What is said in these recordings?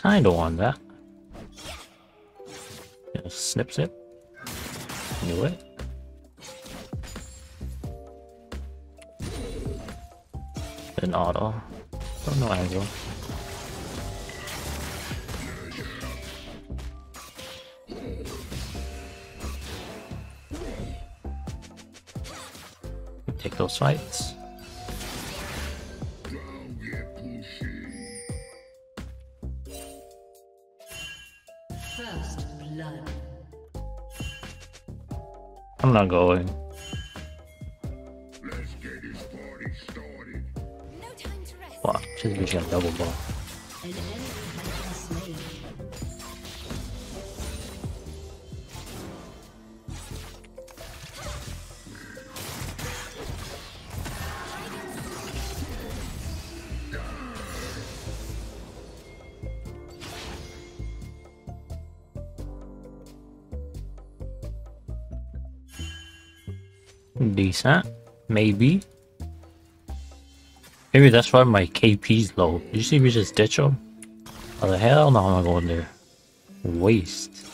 Kinda want that. Yeah, snip snip. Knew it. An auto. Don't know angle. Take those fights. I'm not going. Let's get this party started. No time to rest. Fuck, she's making a double ball. Decent. Maybe. Maybe that's why my KP's low. Did you see me just ditch him? Oh, the hell no, I'm not going there. Waste.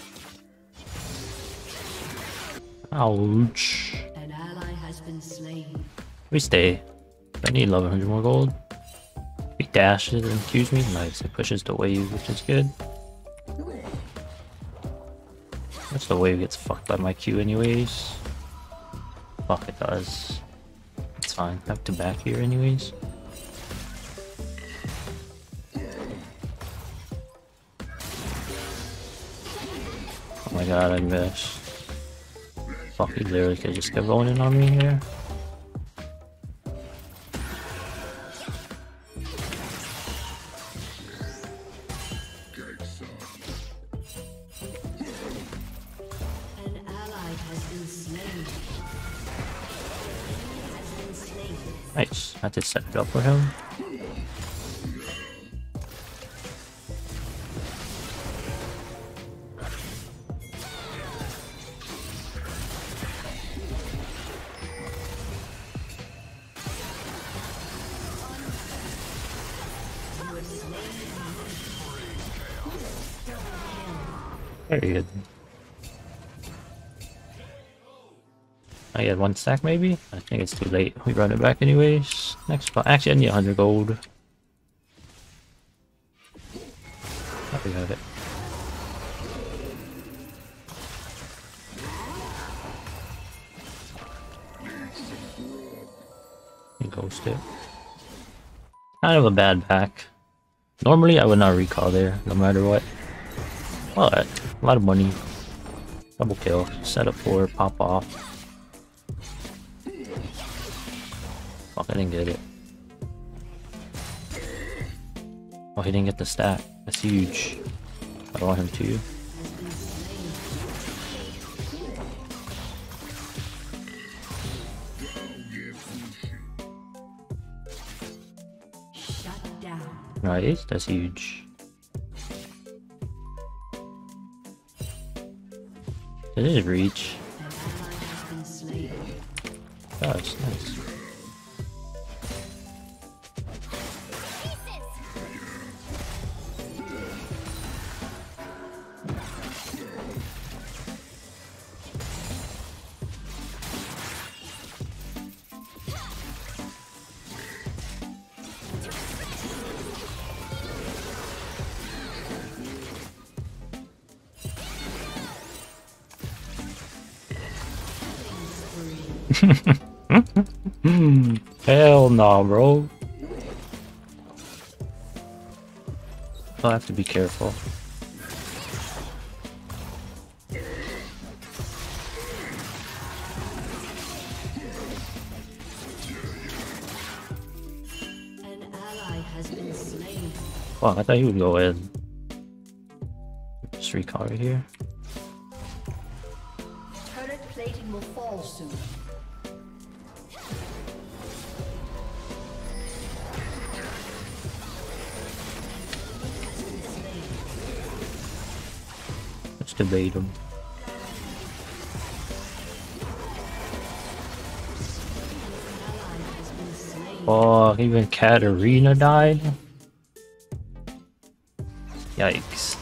Ouch. An ally has been slain. We stay. I need 1100 more gold. He dashes and cues me. Nice. It pushes the wave, which is good. That's the wave gets fucked by my Q anyways. Fuck it does. It's fine. Have to back here anyways. Oh my god, I missed. Fuck, he literally could just kept rolling in on me here. I to set it up for him. Very good. I get one stack maybe? I think it's too late. We run it back anyways. Next spot. Actually, I need 100 gold. We got it. Ghost it. Kind of a bad back. Normally, I would not recall there, no matter what. But, a lot of money. Double kill. Set up for pop off. Fuck, I didn't get it. Oh, he didn't get the stat. That's huge. I don't want him to. Nice, that's huge. It is reach. Slain. Gosh, nice. Hell no, bro. I'll have to be careful. An ally has been slain. Fuck, I thought he would go in. Just recall right here. Turret plating will fall soon. Debate slain. Fuck, even Katarina died? Yikes.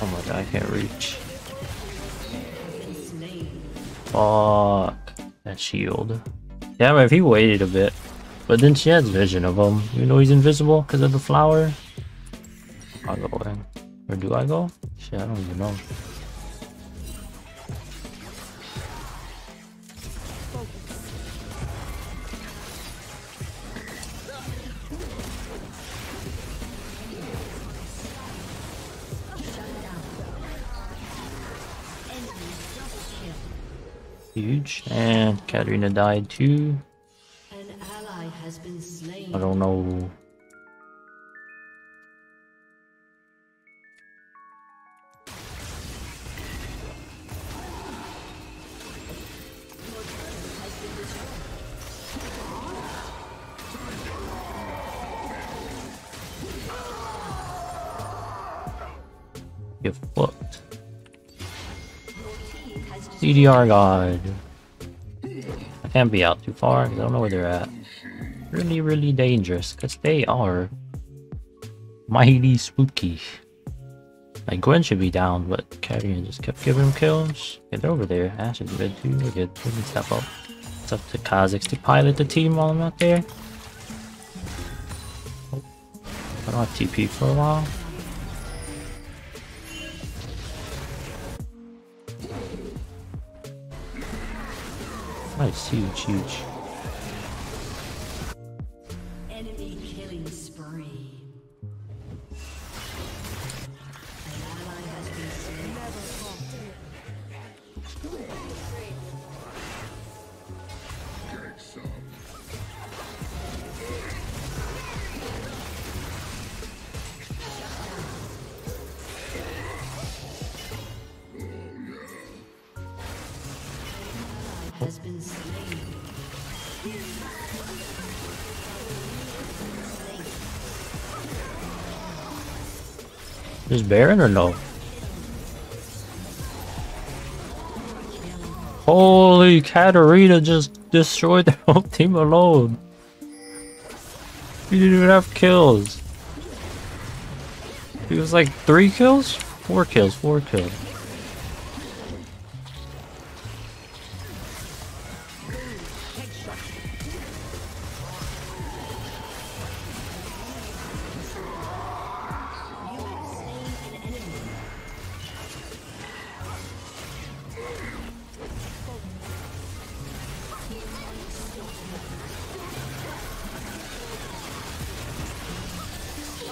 Oh my god, I can't reach. Fuck. That shield. Yeah, but if he waited a bit. But then she has vision of him. You know he's invisible because of the flower. I'll go in. Or do I go? Shit, I don't even know. Huge. And Katarina died too. I don't know. Get fucked. CDR god. I can't be out too far I don't know where they're at. Really, really dangerous because they are mighty spooky. Like Gwen should be down, but Katarina just kept giving him kills. Get over there. Ashe is good too. We're good. We can step up. It's up to Kha'Zix to pilot the team while I'm out there. I don't have TP for a while. Nice, huge, huge. Has been slain. Is Baron or no? Holy Katarina just destroyed their whole team alone. He didn't even have kills. He was like three kills? Four kills, four kills.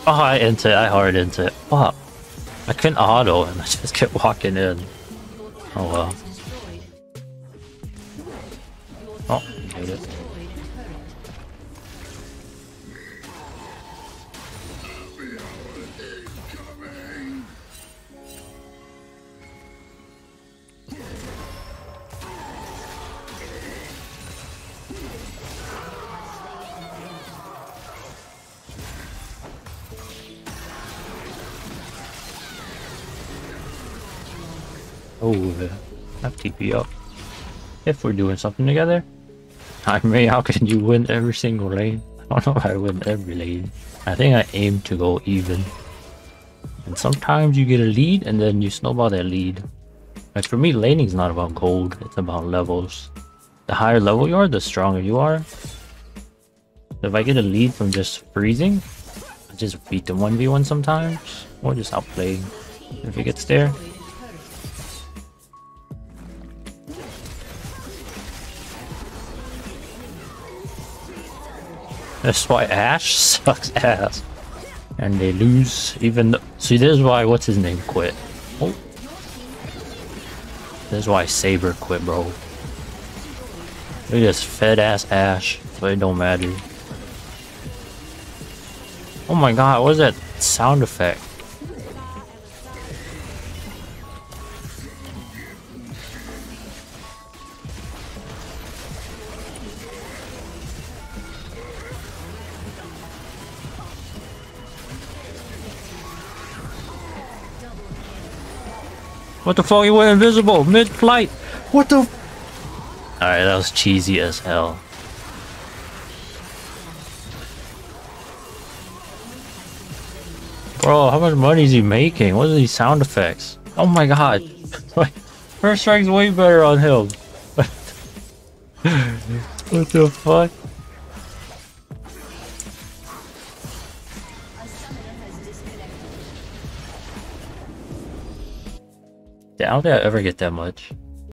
Oh, I into it. I hard into it. Fuck. I couldn't auto and I just kept walking in. Oh well. Oh, made it. Oh, yeah. have TP up. If we're doing something together. I mean, how can you win every single lane? I don't know how to win every lane. I think I aim to go even. And sometimes you get a lead and then you snowball that lead. Like for me, laning is not about gold, it's about levels. The higher level you are, the stronger you are. If I get a lead from just freezing, I just beat them 1v1 sometimes. Or just outplay if it gets there. That's why Ashe sucks ass. And they lose even though- See, this is why, what's his name quit. Oh. This is why Saber quit, bro. At this fed ass Ashe, but it don't matter. Oh my god, what is that sound effect? What the fuck? He went invisible mid-flight. What the? Alright, that was cheesy as hell. Bro, how much money is he making? What are these sound effects? Oh my god. First strike's way better on him. what the fuck? I don't think I ever get that much.